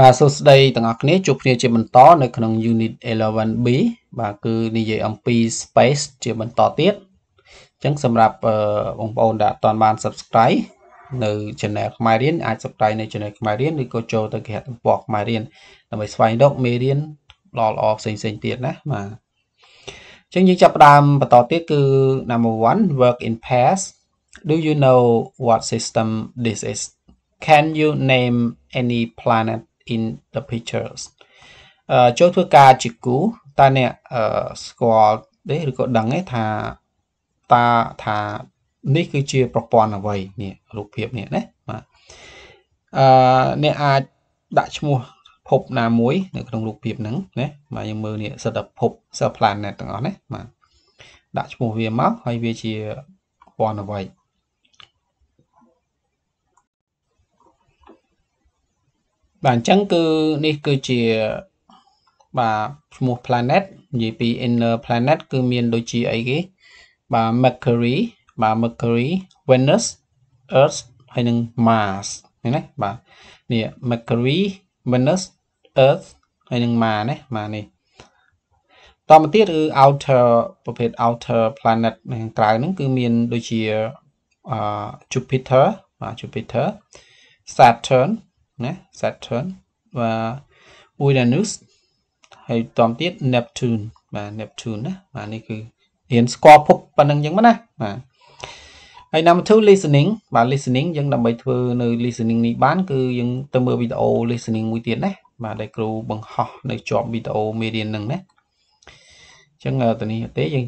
បាទសួស្តីទាំងអស់គ្នាជួបគ្នាជាបន្តនៅក្នុង Unit 11B បាទគឺនិយាយអំពី space ជាបន្តទៀតអញ្ចឹងសម្រាប់បងប្អូនដែលអត់ទាន់បាន subscribe នៅ channel ខ្មែររៀនអាច subscribe នៅ channel ខ្មែររៀនឬក៏ចូលទៅគេហទំព័រខ្មែររៀនដើម្បីស្វែងរកមេរៀនល្អល្អផ្សេងផ្សេងទៀតណាបាទអញ្ចឹងយើងចាប់ផ្ដើមបន្តទៀតគឺ number 1 work in pairs do you know what system this is can you name any planet in the pictures អឺចូលធ្វើការជាគូតើអ្នកអឺស្គាល់ទេឬក៏ដឹងទេថាតើថានេះគឺជាប្រព័ន្ធអ្វីនេះរូបភាពនេះណាបាទអឺអ្នកអាចដាក់ឈ្មោះភពណាមួយនៅក្នុងរូបភាពហ្នឹងណាបាទយើងមើលនេះសិតតែភព cell planet ទាំងអស់ណាបាទដាក់ឈ្មោះវាមកហើយវាជាប្រព័ន្ធអ្វី បាទអញ្ចឹងគឺនេះគឺជាបាទឈ្មោះ planet និយាយពី inner planet គឺមានដូចជាអីគេបាទ Mercury បាទ Mercury Venus Earth ហើយនិង Mars ឃើញទេបាទនេះ Mercury Venus Earth ហើយនិង Mars ណាបាទនេះតមកទៀតគឺ outer ប្រភេទ outer planet នៅខាងក្រៅហ្នឹងគឺមានដូចជាអឺ Jupiter បាទ Jupiter Saturn ណា Saturn បាទ Uranus ហើយតមទៀត Neptune បាទ Neptune ណាបាទនេះគឺរៀនស្គាល់ភពប៉ុណ្្នឹងចឹងណាបាទហើយ number 2 listening បាទ listening យើងដើម្បីធ្វើនៅ listening នេះបានគឺយើងទៅមើលវីដេអូ listening មួយទៀតណាបាទដែលគ្រូបង្ហោះនៅជាប់វីដេអូមេរៀនហ្នឹងណាអញ្ចឹងទៅនេះទេយើង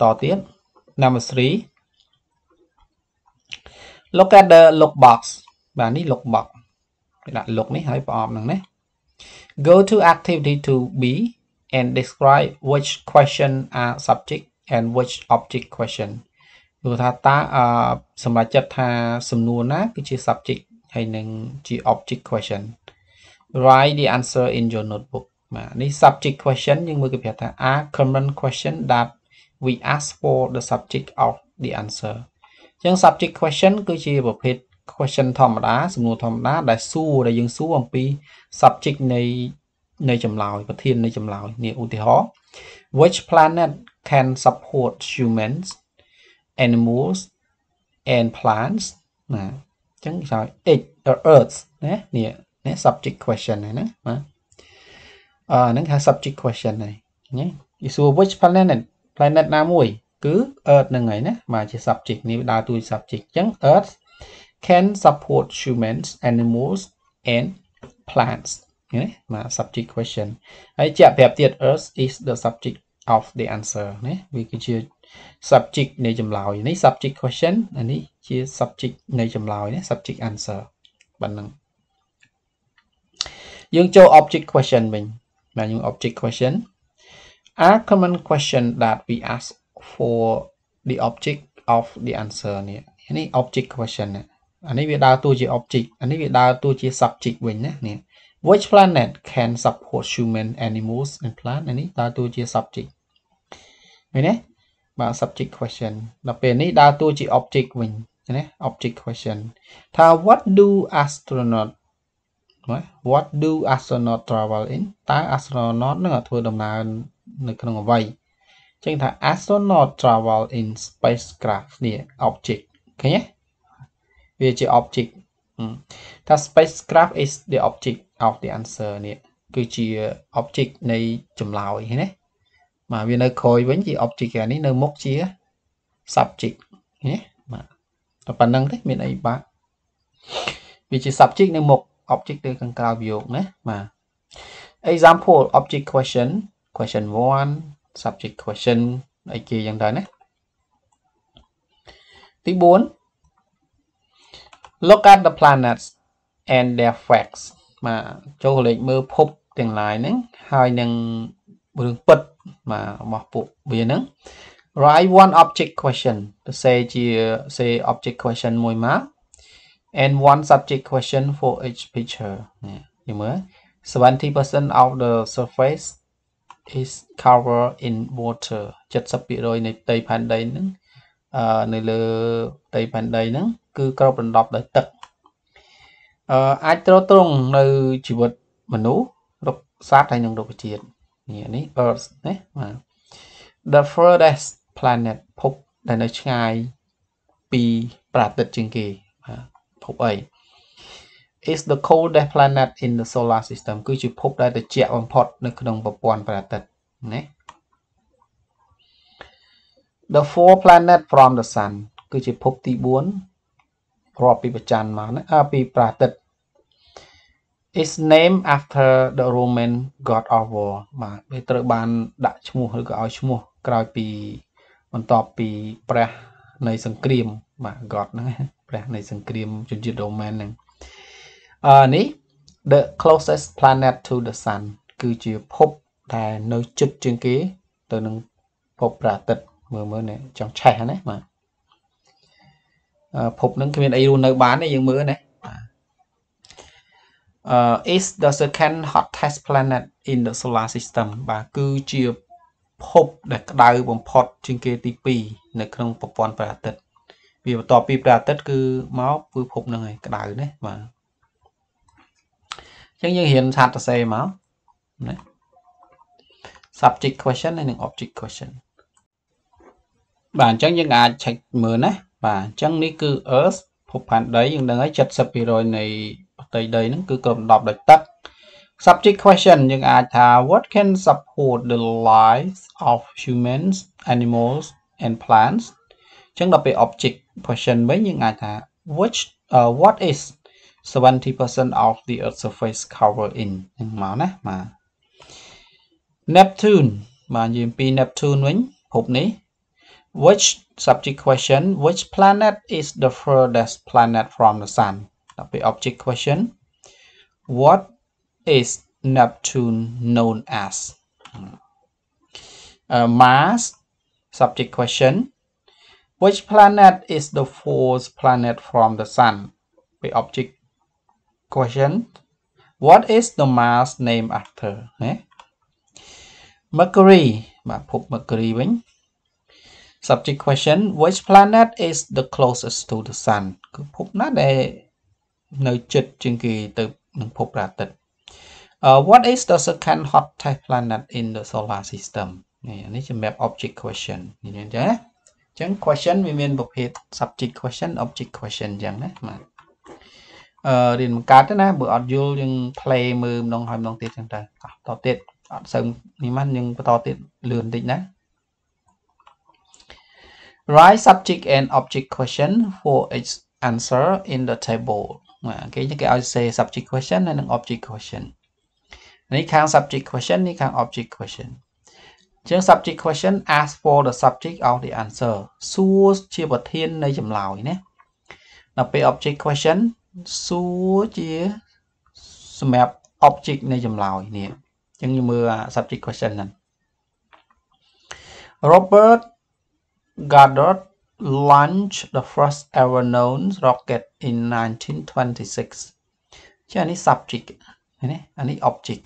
តទៀត number 3 look at the look box បាទនេះ look box គេដាក់ look នេះហើយប្រអប់ហ្នឹងណា go to activity 2b and describe which question are subject and which object question គឺថាតើសម្រាប់ចិត្តថាសំណួរណាគឺជា subject ហើយនឹងជា object question write the answer in your notebook បាទនេះ subject question យើងមើលគេប្រាប់ថា are common question that we ask for the subject of the answer អញ្ចឹង subject question គឺជាប្រភេទ question ធម្មតាសំណួរធម្មតាដែលសួរដែលយើងសួរអំពី subject នៃនៃចម្លើយប្រធាននៃចម្លើយនេះឧទាហរណ៍ which planet can support humans animals and plants ណាអញ្ចឹងគេហៅ it earth ណានេះនេះ subject question ហ្នឹងណាបាទអឺហ្នឹងហៅ subject question ហ្នឹងណាគេសួរ which planet planet ណាមួយគឺ earth ហ្នឹងហើយណាបាទជា subject នេះដើរតួជា subject អញ្ចឹង earth can support humans animals and plants ណាមក subject question ហើយជាក់ប្រាប់ទៀត earth is the subject of the answer ណាវាគឺជា subject នៃចម្លើយនេះ subject question អានេះជា subject នៃចម្លើយណា subject answer ប៉ុណ្ណឹងយើងចូល object question វិញបាទយើង object question are common question that we ask for the object of the answer នេះនេះ object question ណា អានេះវាដើរតួជា object អានេះវាដើរតួជា subject វិញណានេះ which planet can support human animals and plant អានេះដើរតួជា subject ឃើញទេបាទ subject question ដល់ពេលនេះដើរតួជា object វិញណា object question ថា what do astronaut what do astronaut travel in តើ astronaut នឹងធ្វើដំណើរនៅក្នុងអ្វីអញ្ចឹងថា astronaut travel in spacecraft នេះ object ឃើញទេ វាជា object ថា spacecraft is the object of the answer នេះគឺជា object នៃចម្លើយឃើញទេបាទវានៅក្រោយវិញជា object អានេះនៅមុខជា subject ឃើញទេបាទតែប៉ុណ្្នឹងទេមានអីបាទវាជា subject នៅមុខ object ទៅខាងក្រៅវាយកណាបាទ example object question question 1 subject question អីគេយ៉ាងដែរណាទី4 look at the planets and their facts បាទចូលលេខមើលភពទាំងឡាយហ្នឹងហើយនឹងរឿងពិតបាទរបស់ពួកវាហ្នឹង write one object question ទៅសេជា say object question មួយមក and one subject question for each picture នេះយល់មើល70% of the surface is covered in water 70%នៃផ្ទៃផែនដីហ្នឹងអឺ នៅលើផ្ទៃផែនដីហ្នឹងគឺគ្របដណ្ដប់ដោយទឹកអឺអាចទ្រទ្រង់នៅជីវិតមនុស្សរុក្ខសត្វហើយនិងរុក្ខជាតិនេះនេះ Earth ណាបាទ the furthest planet ភពដែលនៅឆ្ងាយពីព្រះអាទិត្យជាងគេបាទភពអី is the coldest planet in the solar system គឺជាភពដែលត្រជាក់បំផុតនៅក្នុងប្រព័ន្ធព្រះអាទិត្យណា the four planet from the sun គឺជាភពទី4រាប់ពីព្រះច័ន្ទមកណាអពីព្រះអាទិត្យ is named after the Roman god of war បាទវាត្រូវបានដាក់ឈ្មោះឬក៏ឲ្យឈ្មោះក្រោយពីបន្ទាប់ពីព្រះនៃសង្គ្រាមបាទ god ហ្នឹងព្រះនៃសង្គ្រាមជនជាតិ Roman ហ្នឹងអឺនេះ the closest planet to the sun គឺជាភពដែលនៅជិតជាងគេ ទៅនឹងភពព្រះអាទិត្យ មើលមើលនេះចង់ឆេះណាបាទភពហ្នឹងគ្មានអីរស់នៅបានទេយើងមើលណា uh, is the second hottest planet in the solar system បាទគឺជាភពដែលក្តៅបំផុតជាងគេទី2នៅក្នុងប្រព័ន្ធព្រះអាទិត្យវាបន្ទាប់ពីព្រះអាទិត្យគឺមកគឺភពហ្នឹងឯងក្តៅណាបាទអញ្ចឹងយើងរៀនឆាតសរសេរមកណា subject question ហើយនិង object question បាទអញ្ចឹងយើងអាច check មើលណាបាទអញ្ចឹងនេះគឺ earth ភពផែនដីយើងដឹងហើយ70%នៃផ្ទៃដីហ្នឹងគឺគ្របដណ្ដប់ដោយទឹក subject question យើងអាចថា what can support the lives of humans animals and plants អញ្ចឹងដល់ពេល object question វិញយើងអាចថា which uh, what is 70% of the earth surface cover in ហ្នឹងមកណាបាទ Neptune បាទនិយាយពី Neptune វិញភពនេះ which subject question which planet is the furthest planet from the sun ដល់ពេល object question what is Neptune known as uh, Mars subject question which planet is the fourth planet from the sun ពេល object question what is the Mars named after ណា Mercury បាទភព Mercury វិញ subject question which planet is the closest to the sun គឺភពណាដែលនៅជិតជាងគេទៅនឹងភពព្រះអាទិត្យ uh, what is the second hottest planet in the solar system នេះនេះជា map object question នេះអញ្ចឹងណាអញ្ចឹង question វាមានប្រភេទ subject question object question អញ្ចឹងណាបាទអឺរៀនបង្កើតទៅណាបើអត់យល់យើង play មើលម្ដងហើយម្ដងទៀតអញ្ចឹងទៅតទៀតអត់សូវនេះមិនយើងបន្តទៀតលឿនតិចណា Write subject and object question for each answer in the table គេគេឲ្យ say subject question ហើយនិង object question នេះខាង subject question នេះខាង object question ជាង subject question ask for the subject of the answer សួរជាប្រធាននៃចម្លើយណាដល់ពេល object question សួរជាសម្រាប់ object នៃចម្លើយនេះអញ្ចឹងយើងមើល subject question ហ្នឹង Robert Goddard launched the first ever known rocket in 1926 ចានេះ subject នេះអានេះ object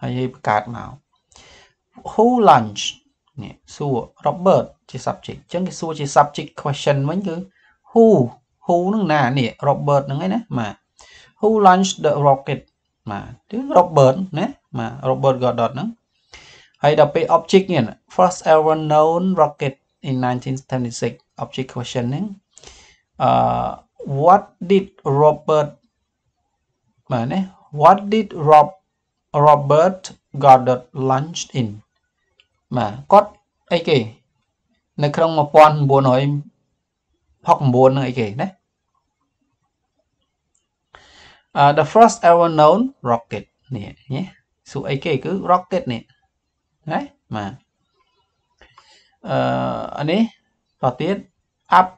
ហើយបង្កើតមក who launched នេះសួរ Robert ជា subject អញ្ចឹងគេសួរជា subject question វិញគឺ who who នឹងណានេះ Robert ហ្នឹងឯណាបាទ who launched the rocket បាទគឺ Robert ណាបាទ Robert Goddard ហ្នឹងហើយដល់ពេល object នេះ first ever known rocket in 1976 object question ហ្នឹងអឺ what did Robert បាទណា what did Rob Robert Goddard launched in បាទគាត់អីគេនៅក្នុង1969ហ្នឹងអីគេណា uh, the first ever known rocket នេះណាសួរអីគេគឺ rocket នេះណាបាទ អឺអានេះតទៀត up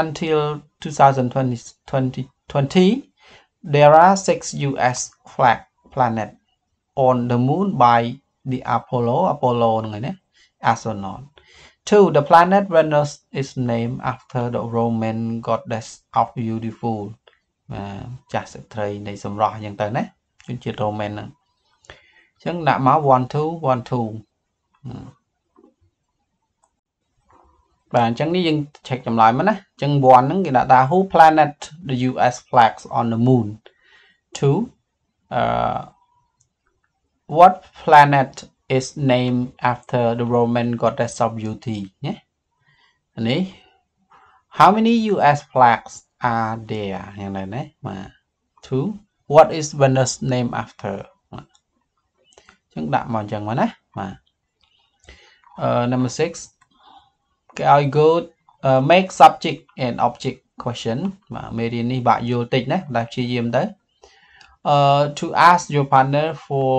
until 2020 2020 there are 6 US flag planet on the moon by the Apollo Apollo ហ្នឹងហើយណា astronaut Two, the planet Venus is named after the Roman goddess of beautiful បាទចាស់ស្ត្រីនៃសម្រស់អញ្ចឹងទៅណាជនជាតិ Roman ហ្នឹងអញ្ចឹងដាក់មក1 2 1 2 បាទអញ្ចឹងនេះយើង check ចម្លើយមកណាអញ្ចឹង1ហ្នឹងគេដាក់ថា who planted the US flags on the moon 2 uh what planet is named after the Roman goddess of beauty ណានេះ how many US flags are there យ៉ាងណាណាបាទ two what is Venus named after អញ្ចឹងដាក់មកអញ្ចឹងមកណាបាទអឺ number 6 គេឲ្យ go uh, make subject and object question បាទមេរៀននេះបាក់យល់តិចណាតែព្យាយាមទៅ uh to ask your partner for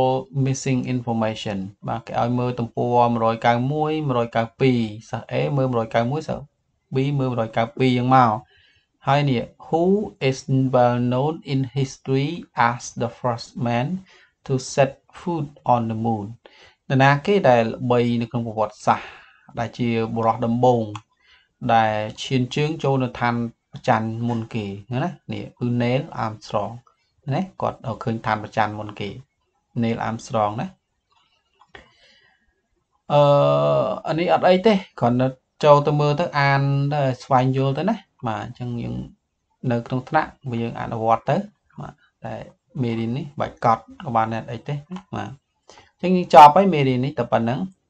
missing information បាទគេឲ្យមើលទំព័រ191 192សិស្ស A មើល191សិស្ស B មើល192យ៉ាងមកហើយនេះ who is well known in history as the first man to set foot on the moon នរណាគេដែលល្បីនៅក្នុងប្រវត្តិសាស្ត្រ ដែលជាបុរសដំបូងដែលឈានជើងចូលនៅឋានប្រច័នមុនគេណានេះគឺ Neil Armstrong ណាគាត់ឃើញឋានប្រច័នមុនគេ Neil Armstrong ណាអឺអានេះអត់អីទេគ្រាន់តែចូលទៅមើលទៅអានទៅស្វែងយល់ទៅណាបាទអញ្ចឹងយើងនៅក្នុងថ្នាក់បើយើងអនុវត្តទៅបាទតែមេរៀននេះបាច់កត់ក៏បានដែរអីទេបាទអញ្ចឹងយើងចប់ហើយមេរៀននេះតែប៉ុណ្្នឹងណាបាទ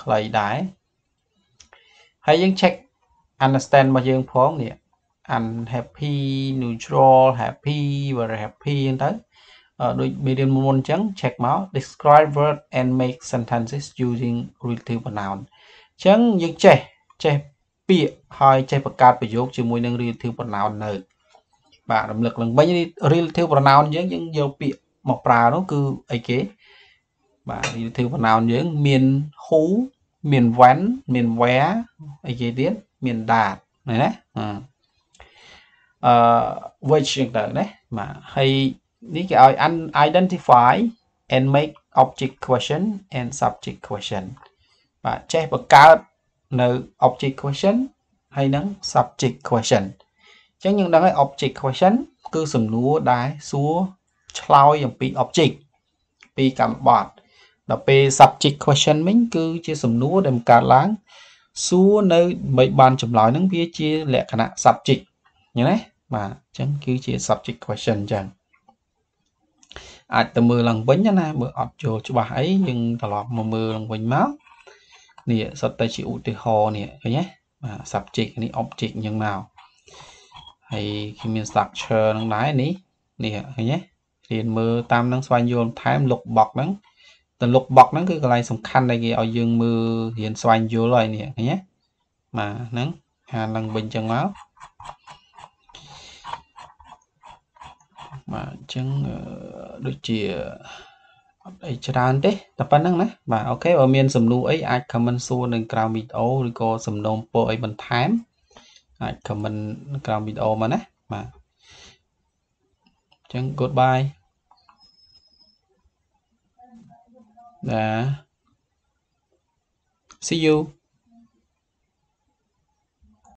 ខ្លីដែរហើយយើង check understand របស់យើងផងនេះ unhappy neutral happy very happy អញ្ចឹងទៅដូចមេរៀនមុនអញ្ចឹង check មក describe word and make sentences using relative pronoun អញ្ចឹងយើងចេះចេះពាក្យហើយចេះបង្កើតប្រយោគជាមួយនឹង relative pronoun នៅបាទរំលឹកឡើងវិញ relative pronoun យើងយើងយកពាក្យមកប្រើនោះគឺអីគេ បាទ relative pronoun យើង មាន who មាន when មាន where អីគេទៀតមាន that ណាណាអឺ which ចឹងទៅណាបាទហើយនេះគេឲ្យ identify and make object question and subject question បាទចេះបង្កើតនៅ object question ហើយនឹង subject question អញ្ចឹងយើងដឹងហើយ object question គឺសំណួរដែលសួរឆ្លើយអំពី object ពីកម្មបត្តិ ដល់ពេល subject question វិញគឺជាសំណួរដែលកើតឡើងសួរនៅមិនបានចម្លើយហ្នឹងវាជាលក្ខណៈ subject អញ្ចឹងណាបាទអញ្ចឹងគឺជា subject question អញ្ចឹងអាចទៅមើលឡើងវិញណាបើអត់ចូលច្បាស់អីយើងត្រឡប់មកមើលឡើងវិញមកនេះសុទ្ធតែជាឧទាហរណ៍នេះឃើញទេបាទ subject នេះ object អញ្ចឹងមកហើយគេមាន structure ហ្នឹងដែរនេះនេះឃើញទេរៀនមើលតាមនឹងស្វែងយល់បន្ថែម look box ហ្នឹង តែ look box ហ្នឹងគឺកន្លែងសំខាន់ដែលគេឲ្យយើងមើលរៀនស្វែងយល់ហើយនេះឃើញទេបាទហ្នឹងហានឡើងវិញអញ្ចឹងមកបាទអញ្ចឹងដូចជាអត់អីច្រើនទេតែប៉ុណ្្នឹងណាបាទអូខេបើមានសំណួរអីអាច comment សួរនៅក្រោមវីដេអូឬក៏សំណូមពរអីបន្ថែមអាច comment ក្រោមវីដេអូមកណាបាទអញ្ចឹង goodbye ណា see you